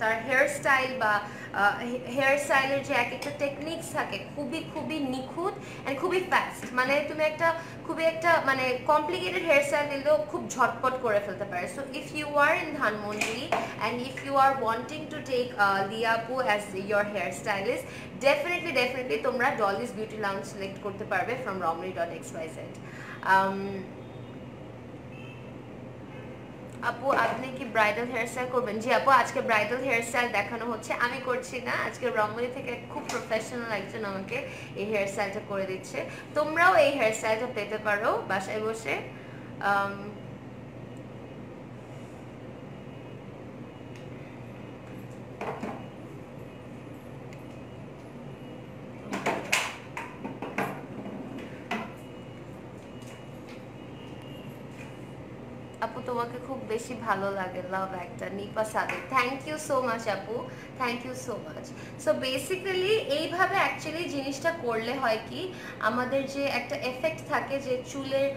তার hair style বা hair স্টাইলের যে এক একটা টেকনিক্স থাকে, খুবই খুবই নিখুঁত অ্যান্ড খুবই ফাস্ট মানে তুমি একটা খুবই একটা মানে কমপ্লিকেটেড হেয়ার স্টাইল দিলেও খুব ঝটপট করে ফেলতে পারে। So if you are in Dhanmondi and if you are wanting to take লিয়াপু as your hair stylist definitely definitely তোমরা ডলিস বিউটি লাউন্জ সিলেক্ট করতে পারবে from Romney dot X Y Z আপু, আপনি কি ব্রাইডাল হেয়ার স্টাইল করবেন? জি আপু, আজকে bridal hair style দেখানো হচ্ছে। আমি করছি না। আজকে রঙ্গলি থেকে খুব প্রফেশনাল একজন আমাকে এই হেয়ার স্টাইলটা করে দিচ্ছে। তোমরাও এই হেয়ার স্টাইলটা পেতে পারো বাসায় বসে। আপু, তোমাকে খুব বেশি ভালো লাগে। লাভ একটা নিপা সাদে থ্যাংক ইউ সো মাচ আপু। Thank you so much so basically এইভাবে অ্যাকচুয়ালি জিনিসটা করলে হয় কি, আমাদের যে একটা এফেক্ট থাকে যে চুলের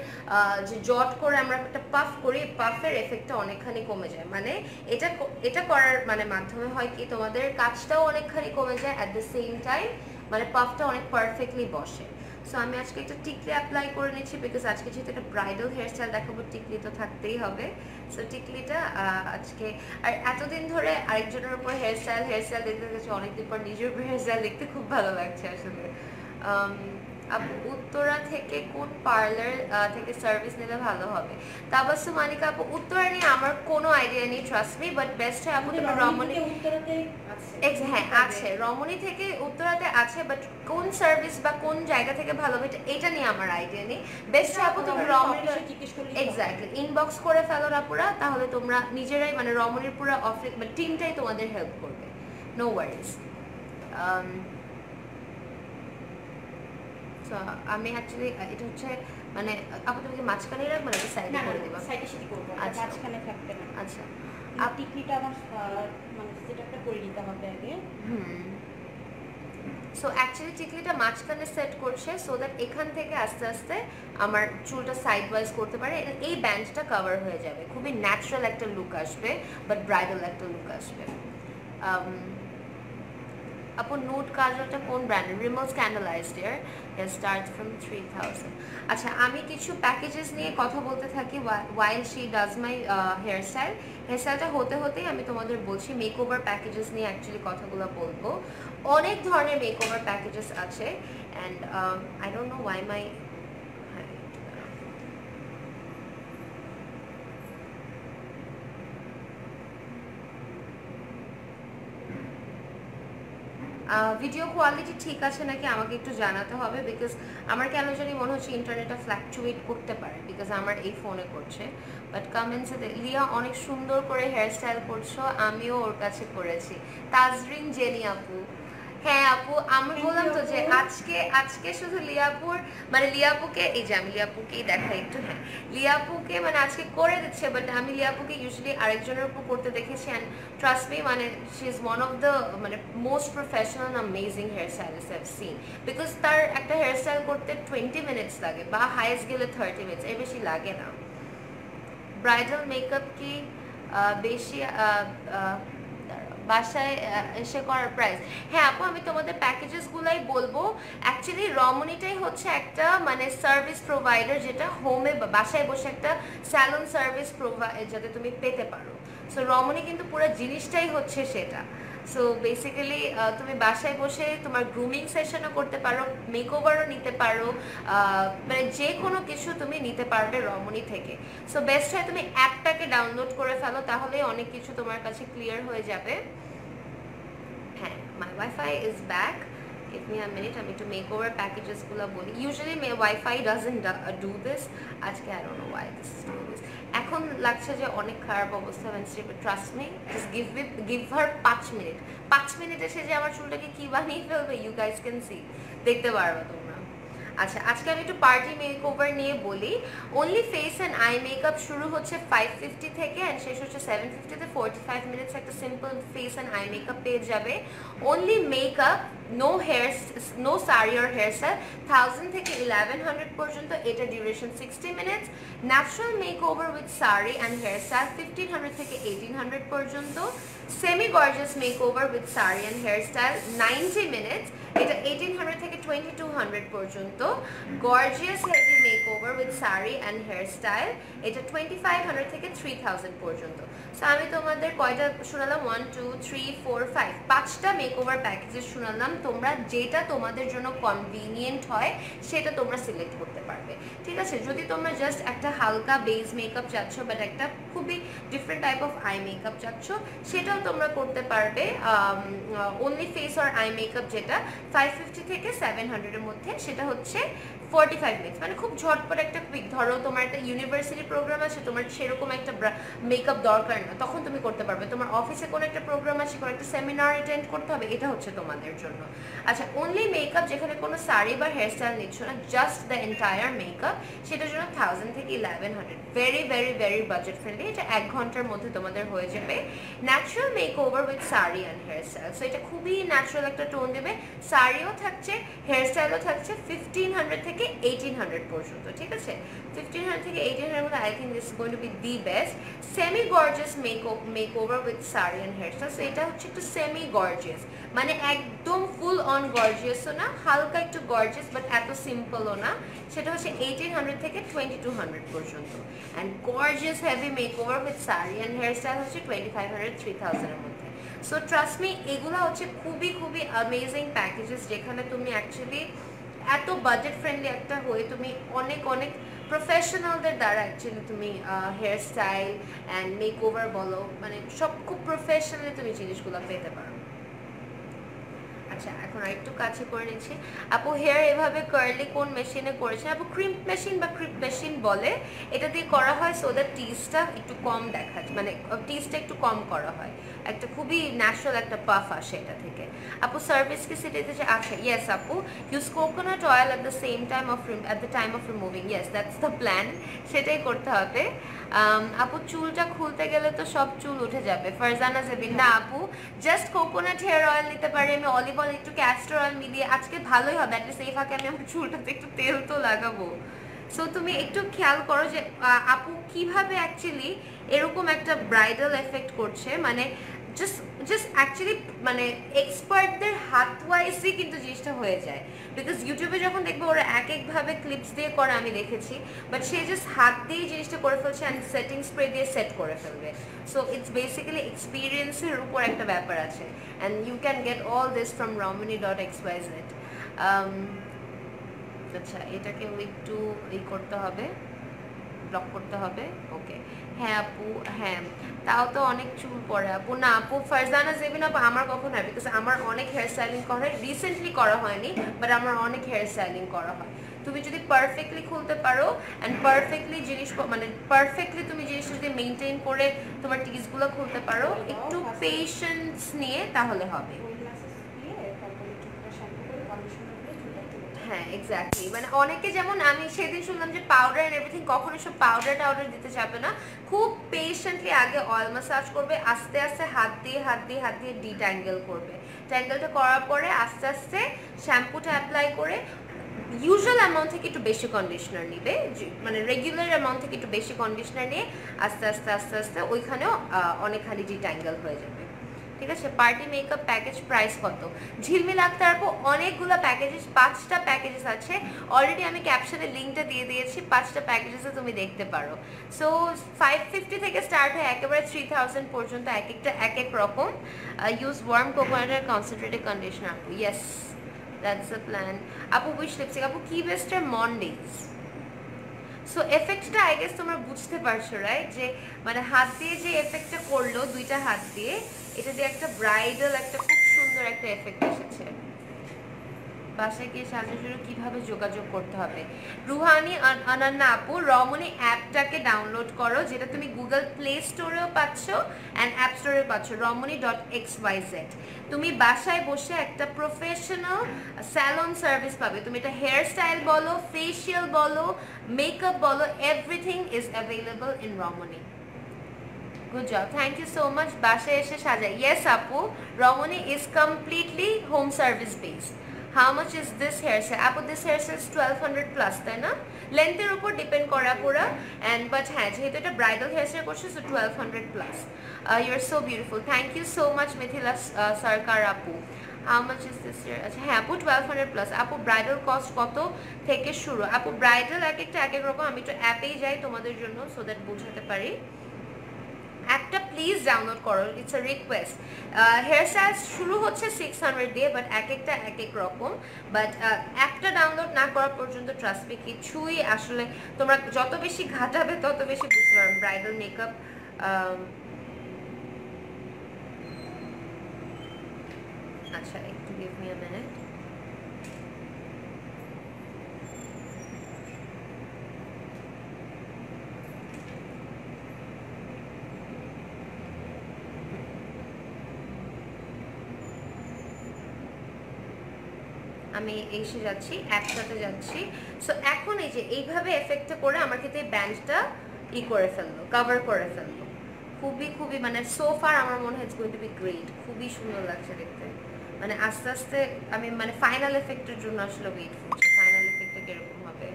যে জট করে আমরা একটা পাফ করি পাফের এফেক্টটা অনেকখানি কমে যায়। মানে এটা এটা করার মানে মাধ্যমে হয় কি, তোমাদের কাজটাও অনেকখানি কমে যায় অ্যাট দ্য সেম টাইম মানে পাফটা অনেক পারফেক্টলি বসে। সো আমি আজকে একটা টিকলি অ্যাপ্লাই করে নিচ্ছি বিকজ আজকে যেহেতু একটা ব্রাইডাল হেয়ার স্টাইল দেখাবো টিকলি তো থাকতেই হবে। সো টিকলিটা আজকে আর এতদিন ধরে আরেকজনের উপর হেয়ার স্টাইল হেয়ার স্টাইল দেখতে গেছে অনেকদিন পর নিজের উপর হেয়ার স্টাইল দেখতে খুব ভালো লাগছে আসলে। আম, আপু উত্তরা থেকে কোন পার্লার থেকে সার্ভিস নিলে ভালো হবে? তাবাসু মানিকা আপু উত্তরা নিয়ে আমার কোনো আইডিয়া নেই ট্রাস্ট মি বাট বেস্ট হয় আপু তুমি রমণী আছে। হ্যাঁ আছে। রমণী থেকে উত্তরাতে আছে বাট কোন সার্ভিস বা কোন জায়গা থেকে ভালো হবে এটা- নিয়ে আমার আইডিয়া নেই। বেস্ট আপু তুমি রমণী এক্স্যাক্টলি ইনবক্স করে ফেলো আপুরা তাহলে তোমরা নিজেরাই মানে রমণীর পুরো অফিস মানে টিমটাই তোমাদের হেল্প করবে। নো ওয়ারিজ সো আমি অ্যাকচুয়ালি এটা হচ্ছে মানে আপু তুমি কি মাঝখানে রাখবে নাকি সাইডে করে দিবা? সাইডে সাইডে করব আচ্ছা। মাঝখানে থাকবে না আচ্ছা। আর টিকলিটা আমার মানে সেটআপটা করে নিতে হবে আগে। হুম। সো অ্যাকচুয়ালি টিকলিটা মাঝখানে সেট করছে সো দ্যাট এখান থেকে আস্তে আস্তে আমার চুলটা সাইড ওয়াইজ করতে পারে এই ব্যান্ডটা কভার হয়ে যাবে। খুবই ন্যাচারাল একটা লুক আসবে বাট ব্রাইডাল একটা লুক আসবে। Um, আপু নোট কাজলটা কোন ব্র্যান্ডের Rimmel scandaleyes dear year start from three thousand আচ্ছা আমি কিছু প্যাকেজেস নিয়ে কথা বলতে থাকি while she does my hairstyle hair স্টাইলটা হতে হতেই আমি তোমাদের বলছি মেক ওভার প্যাকেজেস নিয়ে অ্যাকচুয়ালি কথাগুলো বলব। অনেক ধরনের মেক ওভার প্যাকেজেস আছে and I don't know why my video quality ঠিক আছে নাকি আমাকে একটু জানাতে হবে? বিকজ আমার কেন জানি মনে হচ্ছে ইন্টারনেটটা ফ্ল্যাকচুয়েট করতে পারে বিকজ আমার এই ফোনে করছে। বাট কমেন্টসে লিয়া অনেক সুন্দর করে হেয়ার স্টাইল করছ, আমিও ওর কাছে করেছি। তাজরিন, জেনি আপু হ্যাঁ আপু আমি Thank বললাম you, তো যে আপু। আজকে আজকে শুধু লিয়াপুর মানে লিয়াপুকে এই যে আমি লিয়াপুকেই দেখাই একটু হ্যাঁ লিয়াপুকে মানে আজকে করে দিচ্ছে বাট আমি লিয়াপুকে ইউজুয়ালি আরেকজনের উপর করতে দেখেছি অ্যান্ড ট্রাস্ট মি মানে she is one of the মানে most professional amazing hair stylist I've seen because তার একটা হেয়ার স্টাইল করতে টোয়েন্টি মিনিটস লাগে বা হাইয়েস্ট গেলে থার্টি মিনিটস এর বেশি লাগে না ব্রাইডাল মেকআপ কি আহ, বেশি আহ, আহ, বাসায় এসে করার প্রাইস হ্যাঁ আপু, আমি তোমাদের প্যাকেজেসগুলাই বলব। অ্যাকচুয়ালি রমণীটাই হচ্ছে একটা মানে সার্ভিস প্রোভাইডার যেটা হোমে বাসায় বসে একটা স্যালন সার্ভিস প্রোভাই যাতে তুমি পেতে পারো। সো রমণী কিন্তু পুরো জিনিসটাই হচ্ছে সেটা। সো বেসিক্যালি তুমি বাসায় বসে তোমার গ্রুমিং সেশনও করতে পারো মেক ওভারও নিতে পারো মানে যে কোনো কিছু তুমি নিতে পারবে রমণী থেকে। সো বেস্ট হয় তুমি অ্যাপটাকে ডাউনলোড করে ফেলো তাহলে অনেক কিছু তোমার কাছে ক্লিয়ার হয়ে যাবে। হ্যাঁ my wifi is back give me a minute আমি একটু মেক ওভার প্যাকেজেসগুলো বলি usually my wifi doesn't do this আজকে I don't know why this is do this এখন লাগছে যে অনেক খারাপ অবস্থা মানে trust me just give give her পাঁচ মিনিট পাঁচ মিনিট এসে যে আমার চুলটাকে কি বানিয়ে ফেলবে ইউ গাইজ ক্যান সি দেখতে পারবে তোমরা। আচ্ছা আজকে আমি একটু পার্টি মেকওভার নিয়ে বলি। Only face and eye makeup শুরু হচ্ছে ফাইভ ফিফটি থেকে অ্যান্ড শেষ হচ্ছে সেভেন ফিফটিতে ফোর্টি ফাইভ মিনিটস একটা simple face and eye makeup পেয়ে যাবে। Only makeup no hair no sari or hair style thousand থেকে ইলেভেন হান্ড্রেড পর্যন্ত এটা duration sixty minutes natural makeover with sari and hair style fifteen hundred থেকে eighteen hundred পর্যন্ত semi gorgeous makeover with sari and hair style ninety minutes এটা eighteen hundred থেকে twenty two hundred পর্যন্ত gorgeous heavy makeover with sari and hair style এটা twenty five hundred থেকে three thousand পর্যন্ত so আমি তোমাদের কয়টা শোনালাম one two three four five পাঁচটা মেক ওভার প্যাকেজেস শোনালাম তোমরা যেটা তোমাদের জন্য কনভিনিয়েন্ট হয় সেটা তোমরা সিলেক্ট করতে পারবে ঠিক আছে? যদি তোমরা জাস্ট একটা হালকা বেস মেকআপ চাচ্ছ বাট একটা খুবই different type of eye makeup চাচ্ছ, সেটাও তোমরা করতে পারবে অনলি ফেস আর আই মেকআপ যেটা ফাইভ ফিফটি থেকে সেভেন হান্ড্রেডের মধ্যে, সেটা হচ্ছে ফর্টি ফাইভ মিনিটস মানে খুব ঝটপট একটা কুইক ধরো তোমার একটা ইউনিভার্সিটি প্রোগ্রাম আছে, তোমার সেরকম একটা মেকআপ দরকার না, তখন তুমি করতে পারবে। তোমার অফিসে কোনো একটা প্রোগ্রাম আছে, কোনো একটা সেমিনার অ্যাটেন্ড করতে হবে, এটা হচ্ছে তোমাদের জন্য। আচ্ছা অনলি মেকআপ যেখানে কোনো শাড়ি বা হেয়ারস্টাইল নিচ্ছ না জাস্ট দ্য এন্টায়ার মেকআপ সেটার জন্য থাউজেন্ড থেকে eleven hundred very very very budget friendly এটা এক ঘণ্টার মধ্যে তোমাদের হয়ে যাবে। Natural makeover with sari and hairstyle so এটা খুবই ন্যাচারাল একটা টোন দেবে। শাড়িও থাকছে হেয়ারস্টাইলও থাকছে ফিফটিন হান্ড্রেড থেকে এইটিন হান্ড্রেড পর্যন্ত, ঠিক আছে? ফিফটিন হান্ড্রেড থেকে এইটিন হান্ড্রেড মধ্যে I think this going to be the best semi gorgeous make makeover with sari and hairstyle so এটা হচ্ছে একটু সেমি গর্জিয়াস মানে একদম ফুল অন গর্জিয়াসও না, হালকা একটু গর্জিয়াস বাট এত সিম্পলও না। সেটা হচ্ছে এইটিন হান্ড্রেড থেকে টোয়েন্টি টু হান্ড্রেড পর্যন্ত। And gorgeous heavy makeover with sari and hairstyle হচ্ছে টোয়েন্টি ফাইভ হান্ড্রেড থ্রি থাউজেন্ডের মধ্যে। সো ট্রাস্ট মি এগুলো হচ্ছে খুবই খুবই অ্যামেজিং প্যাকেজেস যেখানে তুমি অ্যাকচুয়ালি এত বাজেট ফ্রেন্ডলি একটা হয়ে তুমি অনেক অনেক প্রফেশনালদের দ্বারা অ্যাকচুয়ালি তুমি hair style and makeover বলো মানে সব খুব প্রফেশনালি তুমি জিনিসগুলো পেতে পারো। আচ্ছা এখন আরেকটু কাছে করে নিচ্ছি। আপু হেয়ার এভাবে কার্লি কোন মেশিনে করেছেন? আপু ক্রিম মেশিন বা ক্রিপ মেশিন বলে। এটা দিয়ে করা হয় সো দ্যাট টিজটা একটু কম দেখা যায় মানে টিজটা একটু কম করা হয়। একটা খুবই ন্যাচারাল একটা পাফ আসে এটা থেকে। আপু সার্ভিস কি সিটিতে যে আচ্ছা ইয়েস আপু। Use coconut oil at the same time of at the time of removing yes that's the plan সেটাই করতে হবে। আপু চুলটা খুলতে গেলে তো সব চুল উঠে যাবে। ফারজানা জেবিন না আপু জাস্ট কোকোনাট হেয়ার অয়েল নিতে পারি আমি অলিভ অয়েল একটু ক্যাস্টর অয়েল মিলিয়ে আজকে ভালোই হবে অ্যাটলিস্ট এই ফাঁকে আমি আমার চুলটাতে একটু তেল তো লাগাবো। সো তুমি একটু খেয়াল করো যে আপু কীভাবে অ্যাকচুয়ালি এরকম একটা ব্রাইডাল এফেক্ট করছে? মানে জাস্ট জাস্ট অ্যাকচুয়ালি মানে এক্সপার্টদের হাত ওয়াইজই কিন্তু জিনিসটা হয়ে যায়। বিকজ ইউটিউবে যখন দেখবে ওরা এক একভাবে ক্লিপস দিয়ে করে, আমি দেখেছি। বাট সে জাস্ট হাত দিয়েই জিনিসটা করে ফেলছে অ্যান্ড সেটিং স্প্রে দিয়ে সেট করে ফেলবে। সো ইটস বেসিক্যালি এক্সপিরিয়েন্সের উপর একটা ব্যাপার আছে। And you can get all this from Romoni dot X Y Z আচ্ছা এটাকেও একটু ই করতে হবে। ব্লক করতে হবে। ওকে হ্যাঁ আপু হ্যাঁ। তাও তো অনেক চুল পড়ে আপু, না আপু, ফারজানা, জেবিন আপু আমার কখন হয় বিকজ আমার অনেক হেয়ার স্টাইলিং করা হয়। রিসেন্টলি করা হয়নি বাট আমার অনেক হেয়ার স্টাইলিং করা হয়। তুমি যদি পারফেক্টলি খুলতে পারো অ্যান্ড পারফেক্টলি জিনিস মানে পারফেক্টলি তুমি জিনিসটা যদি মেনটেন করে তোমার টিসগুলো খুলতে পারো, একটু পেশেন্স নিয়ে তাহলে হবে ওই গ্লাসেস দিয়ে তারপরে চুলটা শ্যাম্পু করে কন্ডিশনার দিয়ে চুলটা একটু হ্যাঁ এক্স্যাক্টলি মানে অনেকে যেমন আমি সেদিন শুনলাম যে পাউডার এন্ড এভরিথিং কখনো সব পাউডার টাউডার দিতে যাবে না। খুব পেশেন্টলি আগে অয়েল ম্যাসাজ করবে, আস্তে আস্তে হাত দিয়ে হাত দিয়ে হাত দিয়ে ডিট্যাঙ্গেল করবে। ট্যাঙ্গেলটা করার পরে আস্তে আস্তে শ্যাম্পুটা অ্যাপ্লাই করে ইউজুয়াল অ্যামাউন্ট থেকে একটু বেশি কন্ডিশনার নিবে মানে রেগুলার অ্যামাউন্ট থেকে একটু বেশি কন্ডিশনার নিয়ে আস্তে আস্তে আস্তে আস্তে ওইখানেও অনেকখানি ডিট্যাঙ্গেল হয়ে যাবে। ঠিক আছে? পার্টি মেকআপ প্যাকেজ প্রাইস কত? ঝিলমিল আক্তার আপু, অনেকগুলো প্যাকেজেস পাঁচটা প্যাকেজেস আছে। অলরেডি আমি ক্যাপশনে লিঙ্কটা দিয়ে দিয়েছি, পাঁচটা প্যাকেজেসে তুমি দেখতে পারো। সো ফাইভ ফিফটি থেকে স্টার্ট হয় একেবারে থ্রি থাউজেন্ড পর্যন্ত এক একটা, এক এক রকম। ইউজ ওয়ার্ম কোকোনাটের কনসেন্ট্রেটেড কন্ডিশনার আপু। ইয়েস দ্যাটস দ্য প্ল্যান আপু উইশ লিপস্টিক আপু, কি বেস্টার মন্ডেজ সো এফেক্টটা আই গেস তোমরা বুঝতে পারছ রাইট যে মানে হাত দিয়ে যে এফেক্টটা করল, দুইটা হাত দিয়ে, এটা দিয়ে একটা ব্রাইডাল একটা খুব সুন্দর একটা এফেক্ট এসেছে। বাসায় গিয়ে সাজার জন্য কীভাবে যোগাযোগ করতে হবে? রুহানি আনান্না আপু, রমণী অ্যাপটাকে ডাউনলোড করো, যেটা তুমি গুগল প্লে স্টোরেও পাচ্ছ অ্যান্ড অ্যাপ স্টোরেও পাচ্ছ রমণী ডট এক্স ওয়াই জেড তুমি বাসায় বসে একটা প্রফেশনাল স্যালন সার্ভিস পাবে। তুমি এটা হেয়ার স্টাইল বলো ফেসিয়াল বলো মেকআপ বলো everything is available in Romoni. Good job thank you so much বাসায় এসে সাজাই। ইয়েস আপু, Romoni is completely home service based how much is this hair style আপু this hair style twelve hundred plus তাই না? লেন্থের উপর depend করা পুরা অ্যান্ড বাট হ্যাঁ যেহেতু এটা ব্রাইডাল হেয়ার স্টাইল করছে so twelve hundred plus you are so beautiful thank you so much Mithila Sarkar আপু how much is this year আচ্ছা হ্যাঁ আপু টুয়েলভ হান্ড্রেড প্লাস আপু ব্রাইডাল কস্ট কত থেকে শুরু? আপু ব্রাইডাল এক একটা এক এক রকম, আমি একটু অ্যাপেই যাই তোমাদের জন্য সো দ্যাট বোঝাতে পারি। একটা প্লিজ ডাউনলোড করো it's a request hair style শুরু হচ্ছে সিক্স হান্ড্রেড দিয়ে বাট এক একটা, এক এক রকম। বাট একটা ডাউনলোড না করা পর্যন্ত ট্রাস্ট কিছুই আসলে তোমরা যত বেশি ঘাটাবে, তত বেশি বুঝতে পারবে। ব্রাইডাল মেকআপ আচ্ছা একটু গিভ মি আ মিনিট আমি এসে যাচ্ছি, একসাথে যাচ্ছি। সো এখন এই যে এইভাবে এফেক্টটা করে আমার ক্ষেত্রে ব্যান্ডটা ই করে ফেলল কভার করে ফেলল। খুবই খুবই মানে সোফার আমার মনে হয় গোয়েন টু বি গ্রেট খুবই সুন্দর লাগছে দেখতে। মানে আস্তে আস্তে আমি মানে ফাইনাল এফেক্টের জন্য আসলে ওয়েট করছি। ফাইনাল এফেক্টটা কীরকম হবে?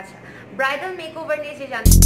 আচ্ছা। ব্রাইডাল মেকওভার নিয়ে যে জানতে